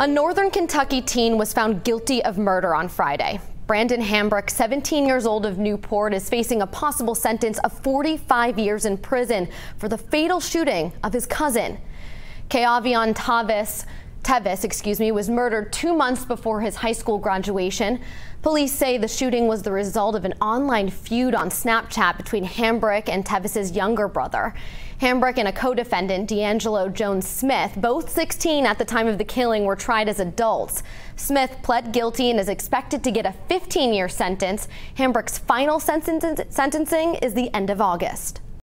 A northern Kentucky teen was found guilty of murder on Friday. Brandon Hambrick, 17 years old of Newport, is facing a possible sentence of 45 years in prison for the fatal shooting of his cousin. Keavion Tavis Tevis, excuse me, was murdered two months before his high school graduation. Police say the shooting was the result of an online feud on Snapchat between Hambrick and Tevis's younger brother. Hambrick and a co-defendant, D'Angelo Jones Smith, both 16 at the time of the killing, were tried as adults. Smith pled guilty and is expected to get a 15-year sentence. Hambrick's final sentencing is the end of August.